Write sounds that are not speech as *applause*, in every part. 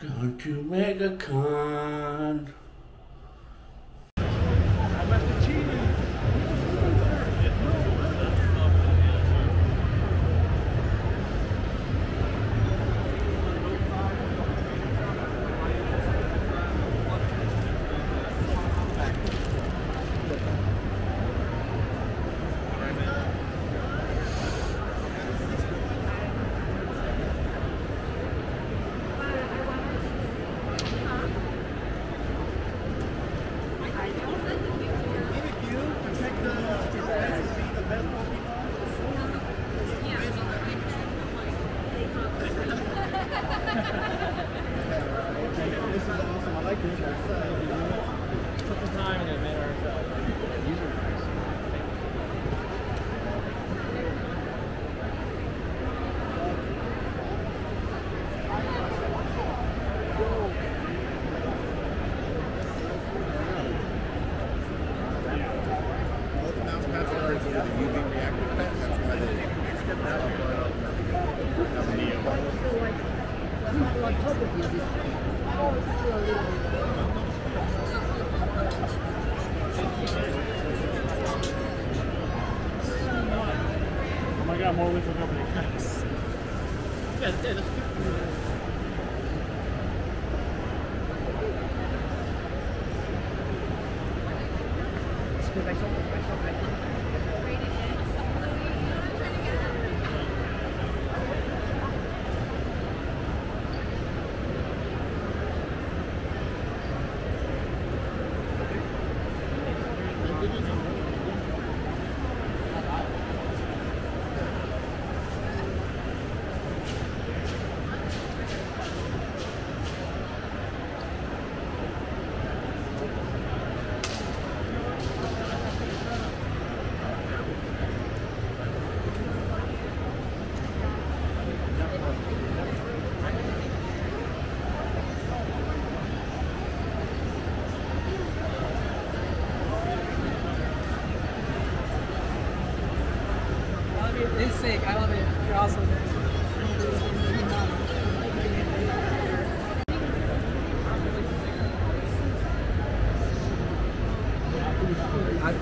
To MegaCon.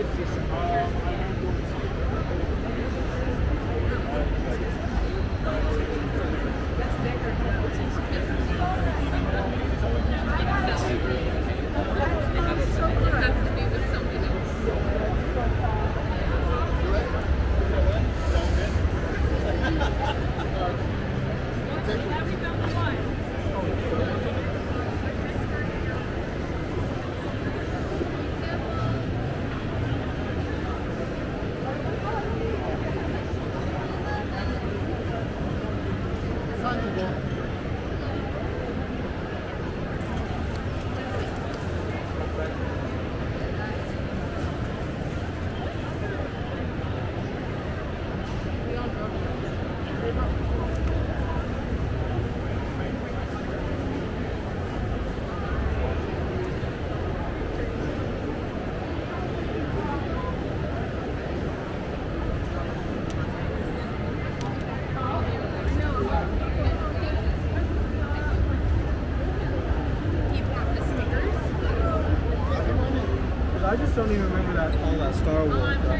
I could see some. I just don't even remember that all that Star Wars stuff.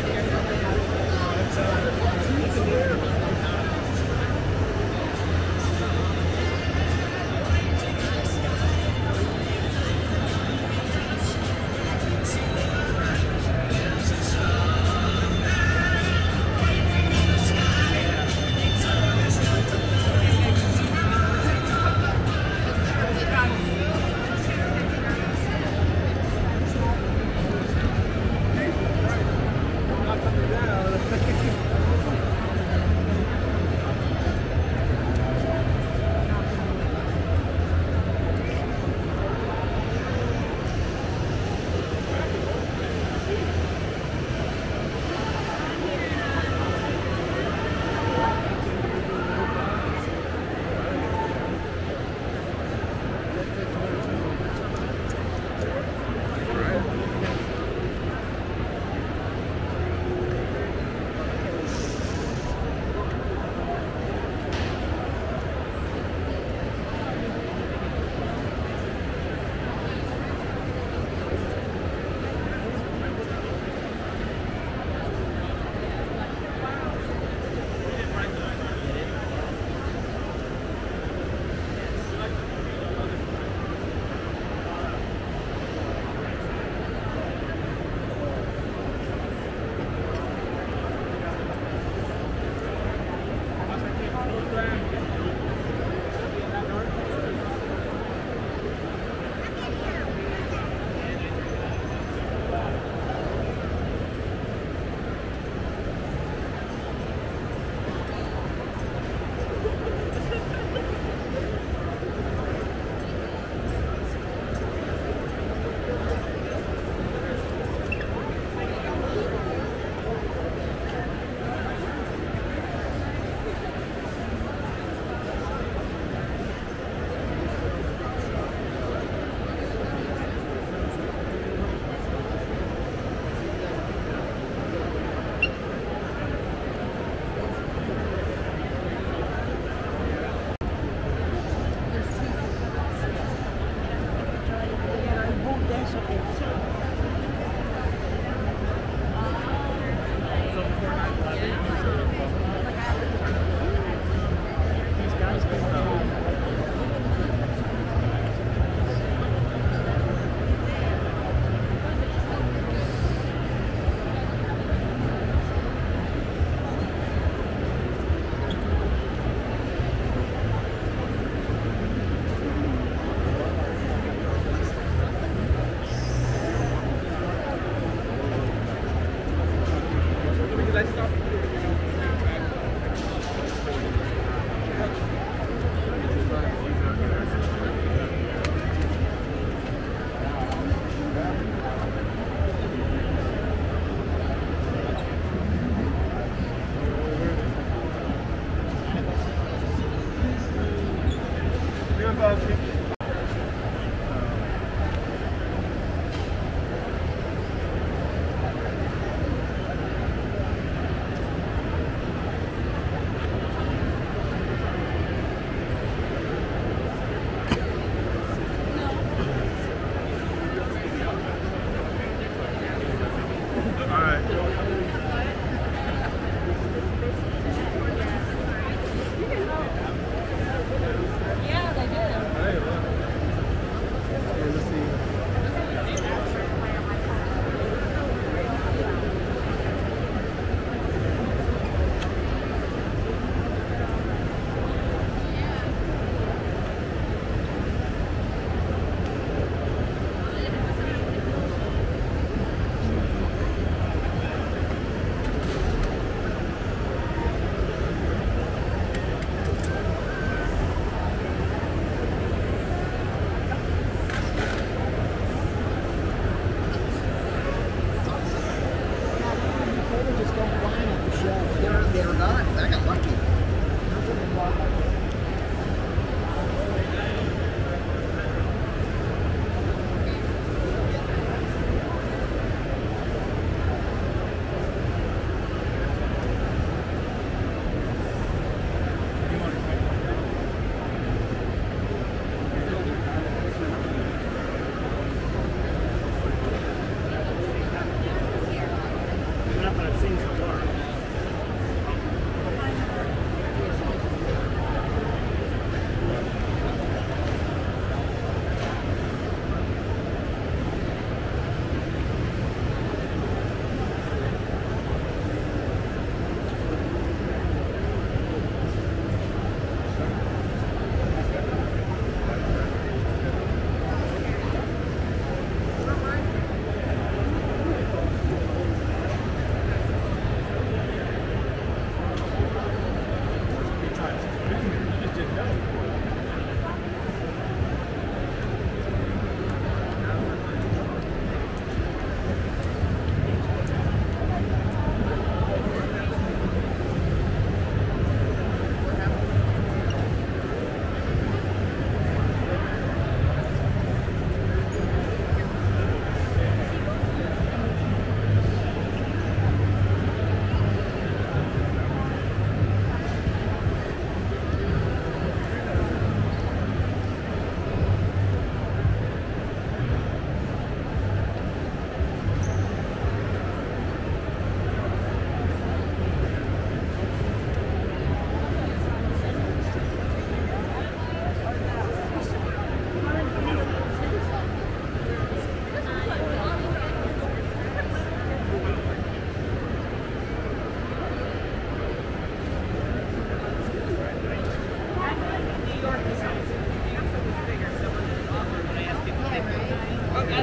Yeah, they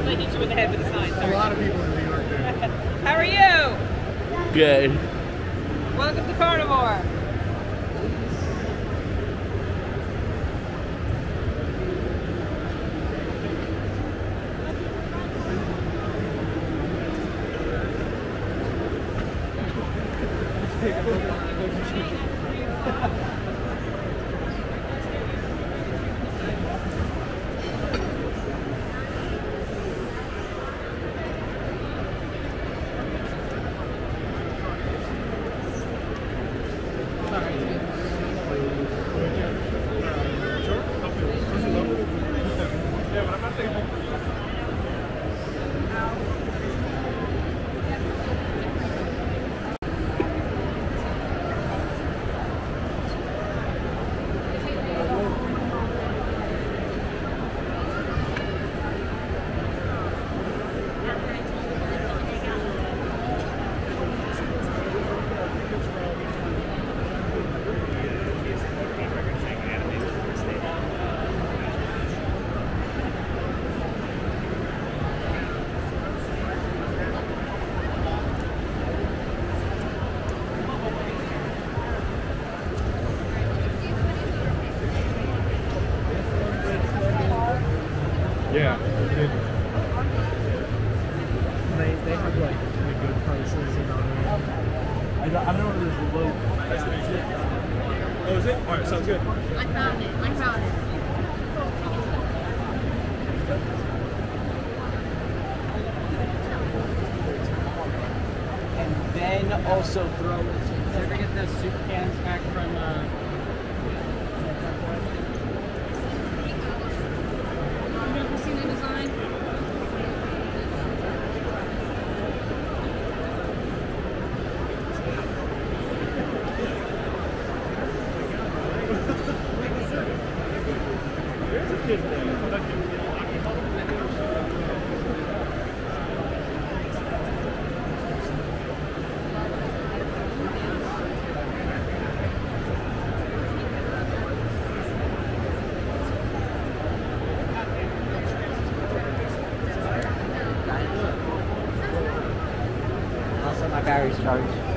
I hit you in the head with a sign. A lot of people in New York do. *laughs* How are you? Good. Welcome to Carnivore. Yeah. They, they have like really good prices, you know. I, don't- I know there's a low. Oh, is it? All right, sounds good. I found it. I found it. And then also throw. Did you ever get those soup cans back from? Uh, also,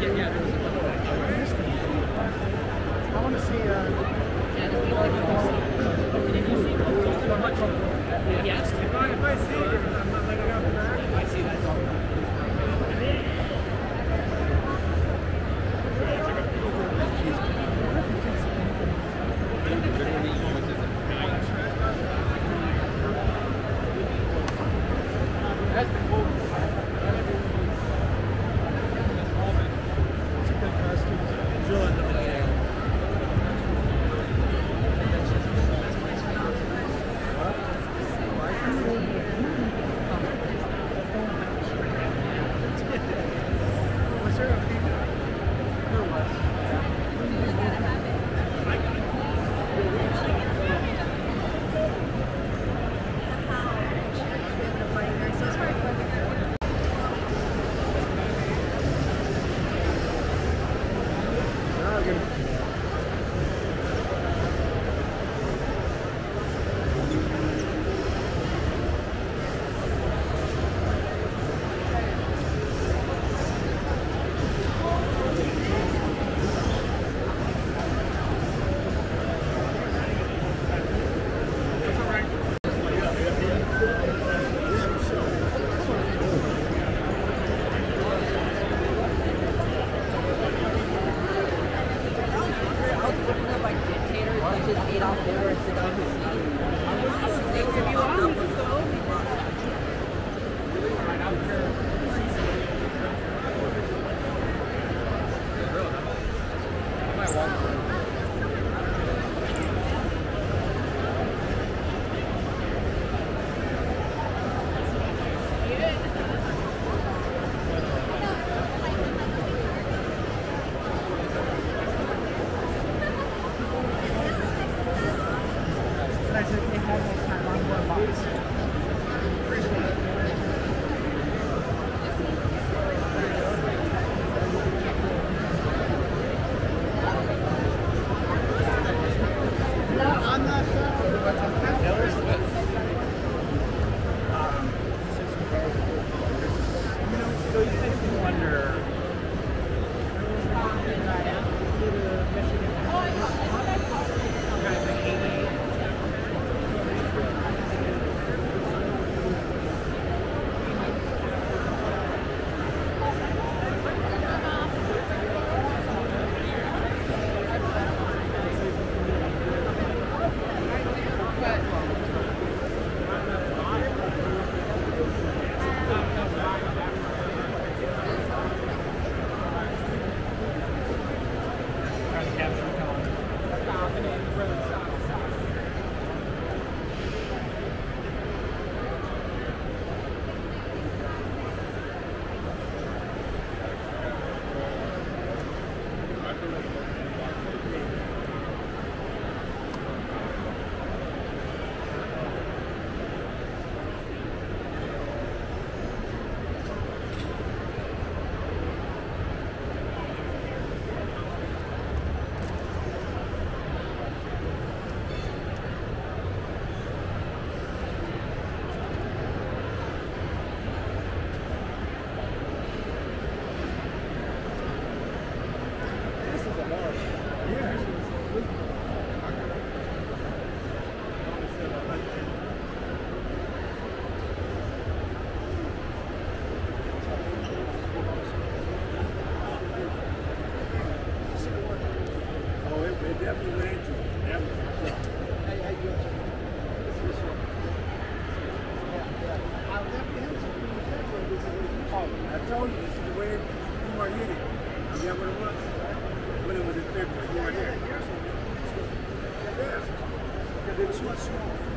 点点就是。Told you, this is the way you weren't here. You got what it was? When it was in February, you weren't here. Yes. Because it was so small.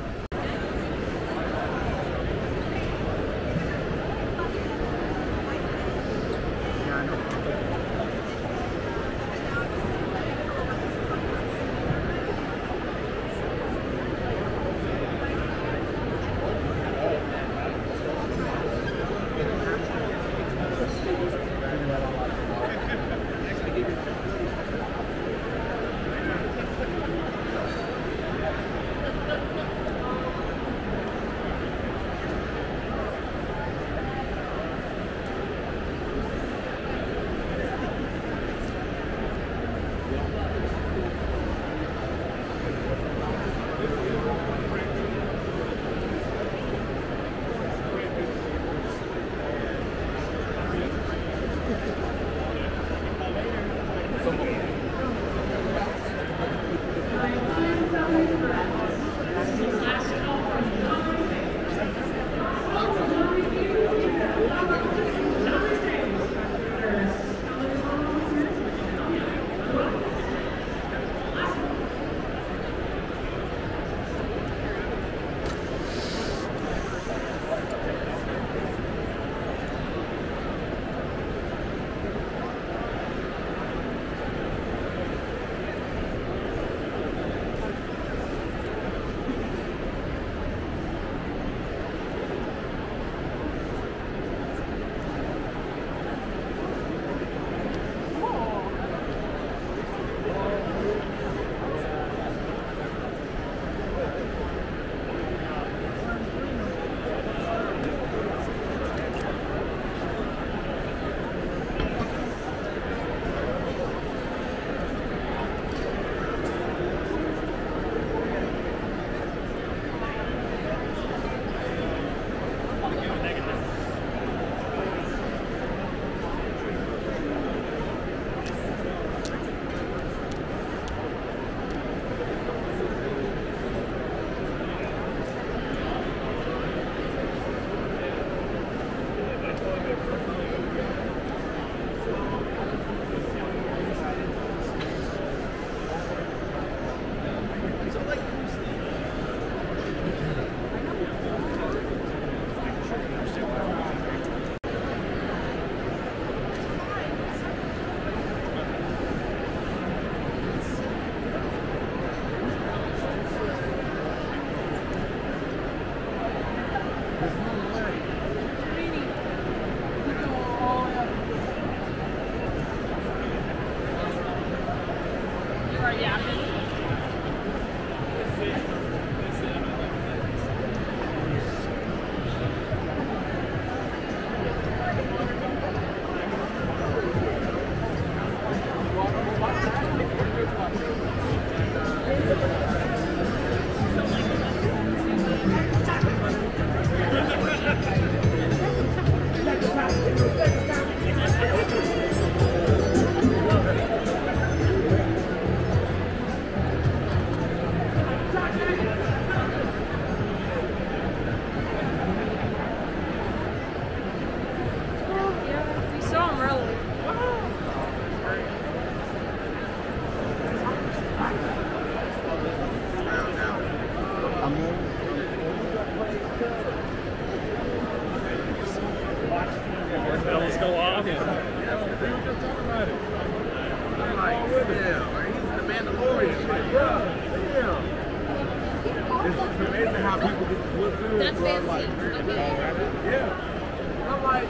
It's, it's amazing how people get look good. That's bro. fancy. Like, Okay. Yeah. I'm like,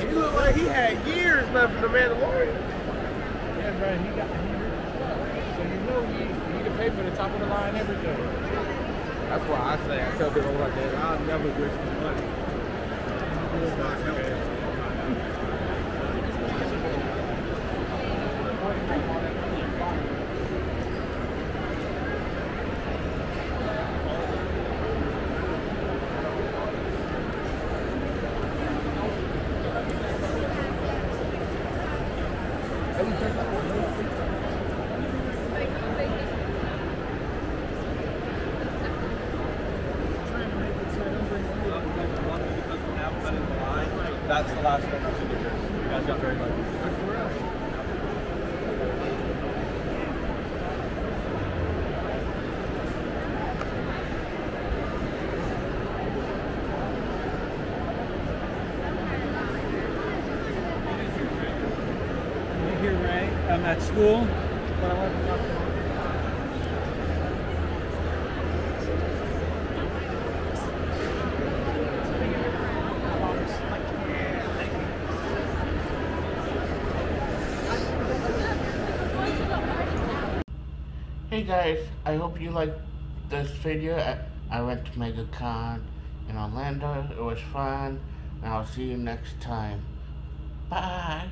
he looked like he had years left in the Mandalorian. Yeah, bro, he got he, so you know he he can pay for the top of the line everything. That's why I say I tell people like that. I'll never waste my money. That's the last one. You guys got very lucky. Ray? I'm at school. But I want to talk to Hey guys, I hope you liked this video. I, went to MegaCon in Orlando. It was fun. And I'll see you next time. Bye.